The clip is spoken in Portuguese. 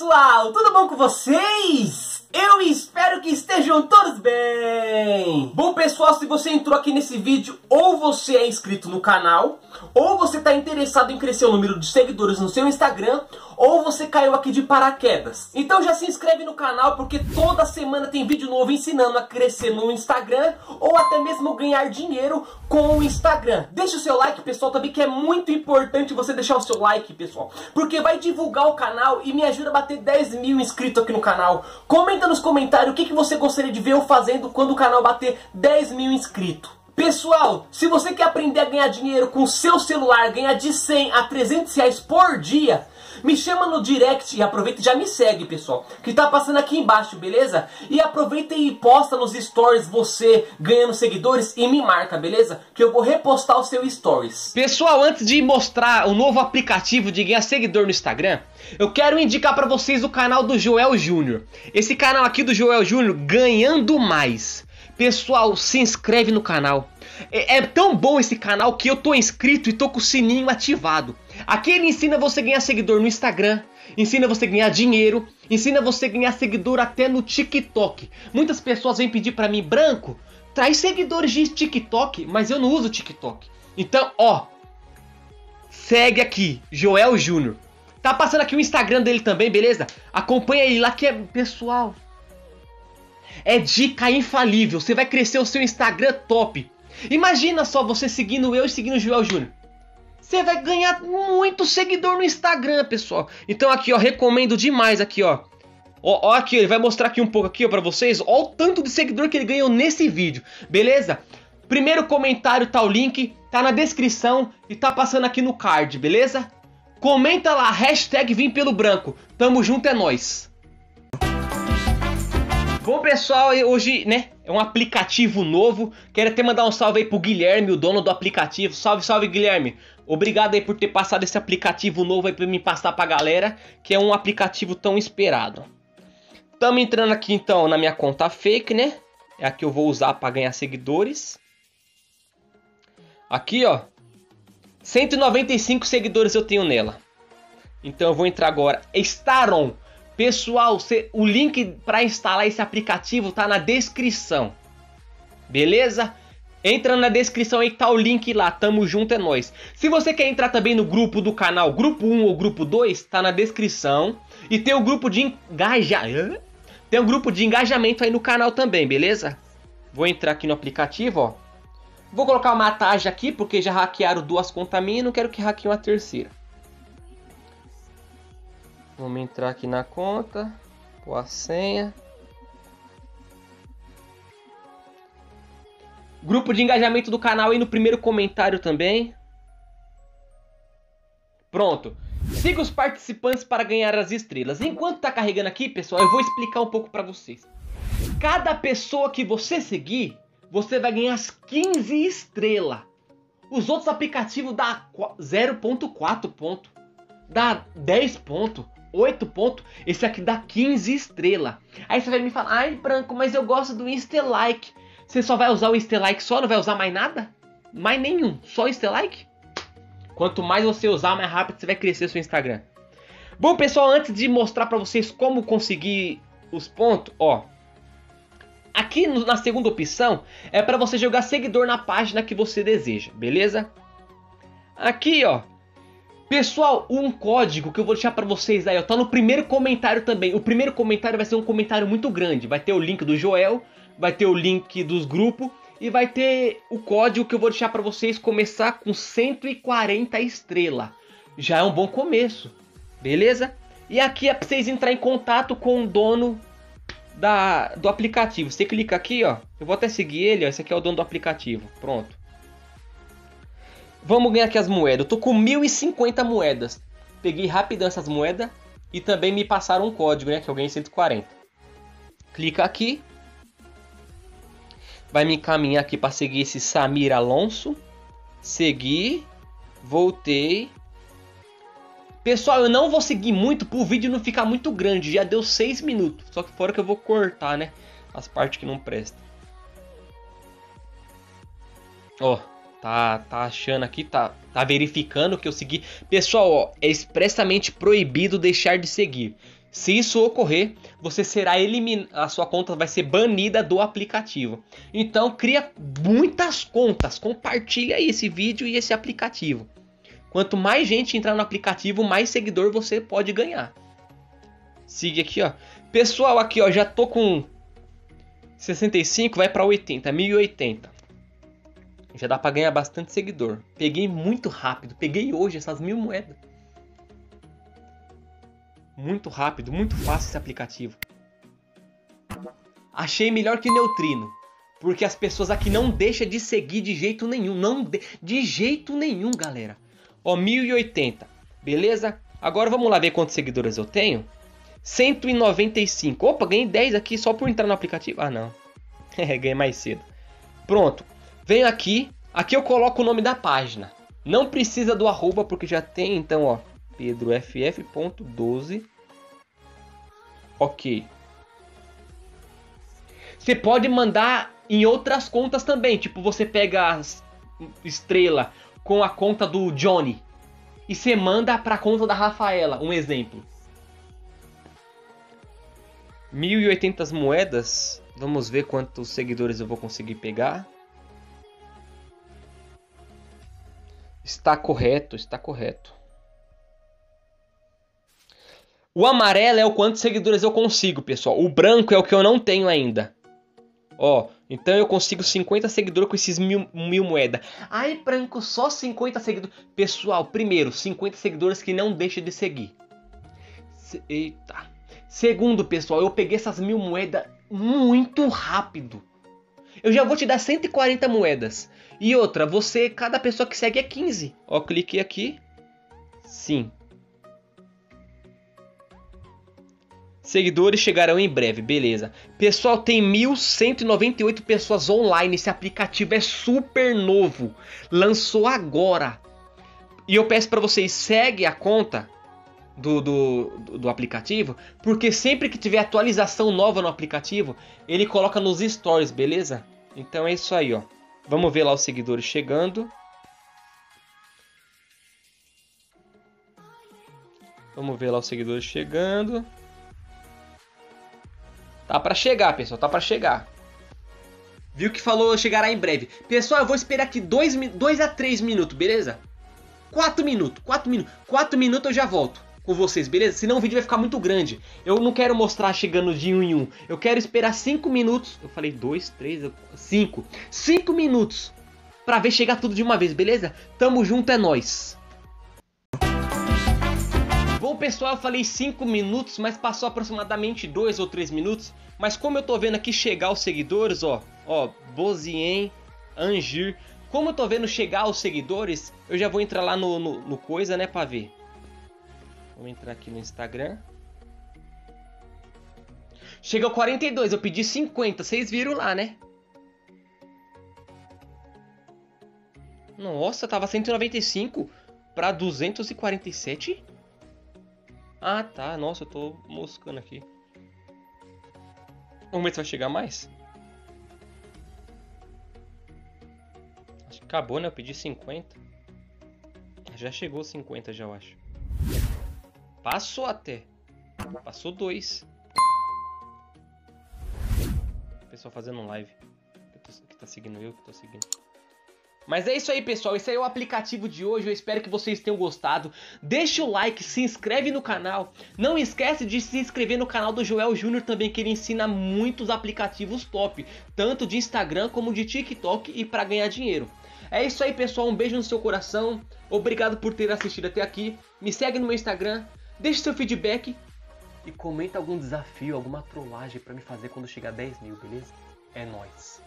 pessoal, tudo bom com vocês? Eu espero que estejam todos bem! Bom pessoal, se você entrou aqui nesse vídeo, ou você é inscrito no canal, ou você está interessado em crescer o número de seguidores no seu Instagram, ou você caiu aqui de paraquedas. Então já se inscreve no canal, porque toda semana tem vídeo novo ensinando a crescer no Instagram, ou até mesmo ganhar dinheiro com o Instagram. Deixa o seu like, pessoal, também que é muito importante você deixar o seu like, pessoal, porque vai divulgar o canal e me ajuda a bater 10 mil inscritos aqui no canal. Comenta Comenta nos comentários o que, que você gostaria de ver eu fazendo quando o canal bater 10 mil inscritos. Pessoal, se você quer aprender a ganhar dinheiro com seu celular, ganhar de 100 a 300 reais por dia, me chama no direct e aproveita e já me segue, pessoal. Que tá passando aqui embaixo, beleza? E aproveita e posta nos stories você ganhando seguidores e me marca, beleza? Que eu vou repostar o seu stories. Pessoal, antes de mostrar o novo aplicativo de ganhar seguidor no Instagram, eu quero indicar para vocês o canal do Joel Júnior. Esse canal aqui do Joel Júnior, Ganhando Mais. Pessoal, se inscreve no canal. É, é, tão bom esse canal que eu tô inscrito e tô com o sininho ativado. Aqui ele ensina você a ganhar seguidor no Instagram, ensina você a ganhar dinheiro, ensina você a ganhar seguidor até no TikTok. Muitas pessoas vêm pedir para mim, Branco, traz seguidores de TikTok, mas eu não uso TikTok. Então, ó, segue aqui, Joel Júnior. Tá passando aqui o Instagram dele também, beleza? Acompanha ele lá que é, pessoal, é dica infalível. Você vai crescer o seu Instagram top. Imagina só você seguindo eu e seguindo o Joel Júnior. Você vai ganhar muito seguidor no Instagram, pessoal. Então aqui, ó, recomendo demais aqui, ó. Ó, ó aqui, ele vai mostrar aqui um pouco aqui, ó, pra vocês. Ó o tanto de seguidor que ele ganhou nesse vídeo, beleza? Primeiro comentário tá o link, tá na descrição e tá passando aqui no card, beleza? Comenta lá, hashtag Vim Pelo Branco. Tamo junto, é nóis. Bom, pessoal, hoje, né, é um aplicativo novo. Quero até mandar um salve aí pro Guilherme, o dono do aplicativo. Salve, salve, Guilherme. Obrigado aí por ter passado esse aplicativo novo aí pra me passar pra galera, que é um aplicativo tão esperado. Estamos entrando aqui, então, na minha conta fake, né? É a que eu vou usar para ganhar seguidores. Aqui, ó. 195 seguidores eu tenho nela. Então eu vou entrar agora. Staron. Pessoal, o link para instalar esse aplicativo tá na descrição. Beleza? Entra na descrição aí que tá o link lá, tamo junto, é nóis. Se você quer entrar também no grupo do canal, grupo 1 ou grupo 2, tá na descrição. E tem o grupo de engajamento. Tem um grupo de engajamento aí no canal também, beleza? Vou entrar aqui no aplicativo, ó. Vou colocar uma taxa aqui, porque já hackearam duas contas minhas e não quero que hackeiem uma terceira. Vamos entrar aqui na conta, pôr a senha. Grupo de engajamento do canal aí no primeiro comentário também. Pronto. Siga os participantes para ganhar as estrelas. Enquanto tá carregando aqui, pessoal, eu vou explicar um pouco para vocês. Cada pessoa que você seguir, você vai ganhar as 15 estrelas. Os outros aplicativos dá 0.4 ponto. Dá 10 pontos. 8 pontos, esse aqui dá 15 estrelas. Aí você vai me falar, ai Branco, mas eu gosto do Instelike. Você só vai usar o Instelike só, não vai usar mais nada? Mais nenhum, só Instelike? Quanto mais você usar, mais rápido você vai crescer seu Instagram. Bom, pessoal, antes de mostrar para vocês como conseguir os pontos, ó. Aqui na segunda opção é para você jogar seguidor na página que você deseja, beleza? Aqui, ó, Pessoal, um código que eu vou deixar para vocês aí, ó, tá no primeiro comentário também. O primeiro comentário vai ser um comentário muito grande. Vai ter o link do Joel, vai ter o link dos grupos e vai ter o código que eu vou deixar para vocês começar com 140 estrelas. Já é um bom começo, beleza? E aqui é para vocês entrar em contato com o dono da, do aplicativo. Você clica aqui, ó. Eu vou até seguir ele, ó. Esse aqui é o dono do aplicativo. Pronto. Vamos ganhar aqui as moedas. Eu tô com 1050 moedas. Peguei rapidão essas moedas. E também me passaram um código, né? Que eu ganhei 140. Clica aqui. Vai me encaminhar aqui para seguir esse Samir Alonso. Seguir. Voltei. Pessoal, eu não vou seguir muito para o vídeo não ficar muito grande. Já deu 6 minutos. Só que fora que eu vou cortar, né? As partes que não prestam. Ó. Tá, tá achando aqui, tá, tá verificando que eu segui. Pessoal, ó, é expressamente proibido deixar de seguir. Se isso ocorrer, você será eliminado, a sua conta vai ser banida do aplicativo. Então cria muitas contas, compartilha esse vídeo e esse aplicativo. Quanto mais gente entrar no aplicativo, mais seguidor você pode ganhar. Siga aqui, ó. Pessoal, aqui, ó, já tô com 65, vai para 80, 1080. Já dá para ganhar bastante seguidor. Peguei muito rápido, peguei hoje essas mil moedas. Muito rápido, muito fácil esse aplicativo. Achei melhor que Neutrino. Porque as pessoas aqui não deixam de seguir de jeito nenhum. Não de, de jeito nenhum, galera. Ó, 1080. Beleza? Agora vamos lá ver quantos seguidores eu tenho. 195. Opa, ganhei 10 aqui só por entrar no aplicativo. Ah, não. ganhei mais cedo. Pronto. Venho aqui. Aqui eu coloco o nome da página. Não precisa do arroba porque já tem, então, ó. pedroff.12. Ok. Você pode mandar em outras contas também. Tipo, você pega a estrela com a conta do Johnny e você manda para a conta da Rafaela, um exemplo. 1080 moedas. Vamos ver quantos seguidores eu vou conseguir pegar. Está correto, está correto. O amarelo é o quantos seguidores eu consigo, pessoal. O branco é o que eu não tenho ainda. Ó, então eu consigo 50 seguidores com esses mil, mil moedas. Ai, branco, só 50 seguidores. Pessoal, primeiro, 50 seguidores que não deixa de seguir. Se... Eita. Segundo, pessoal, eu peguei essas mil moedas muito rápido. Eu já vou te dar 140 moedas. E outra, você, cada pessoa que segue é 15. Ó, cliquei aqui. Sim. Seguidores chegarão em breve, beleza. Pessoal, tem 1.198 pessoas online. Esse aplicativo é super novo. Lançou agora. E eu peço para vocês, segue a conta do, do, do, aplicativo. Porque sempre que tiver atualização nova no aplicativo, ele coloca nos stories, beleza? Então é isso aí, ó. Vamos ver lá os seguidores chegando. Vamos ver lá os seguidores chegando. Tá para chegar, pessoal, tá para chegar. Viu que falou chegará em breve. Pessoal, eu vou esperar aqui 2 a 3 minutos, beleza? 4 minutos, 4 minutos. 4 minutos eu já volto com vocês, beleza? Senão o vídeo vai ficar muito grande. Eu não quero mostrar chegando de um em um. Eu quero esperar 5 minutos. Eu falei 2, 3, 5. 5 minutos pra ver chegar tudo de uma vez, beleza? Tamo junto, é nóis. Bom, pessoal, eu falei 5 minutos, mas passou aproximadamente 2 ou 3 minutos. Mas como eu tô vendo aqui chegar os seguidores, ó, ó, Bozien, Angir. Como eu tô vendo chegar os seguidores, eu já vou entrar lá no, no, no coisa, né, pra ver. Vamos entrar aqui no Instagram. Chegou 42, eu pedi 50, vocês viram lá, né? Nossa, tava 195 para 247? Ah, tá. Nossa, eu tô moscando aqui. Vamos ver se vai chegar mais. Acho que acabou, né? Eu pedi 50. Já chegou 50 já, eu acho. Passou até. Passou dois. Pessoal fazendo um live. Que tá seguindo eu, que tô seguindo. Mas é isso aí, pessoal. Esse aí é o aplicativo de hoje. Eu espero que vocês tenham gostado. Deixa o like, se inscreve no canal. Não esquece de se inscrever no canal do Joel Júnior também, que ele ensina muitos aplicativos top, tanto de Instagram como de TikTok e para ganhar dinheiro. É isso aí, pessoal. Um beijo no seu coração. Obrigado por ter assistido até aqui. Me segue no meu Instagram, deixe seu feedback e comenta algum desafio, alguma trollagem para me fazer quando chegar a 10 mil, beleza? É nóis.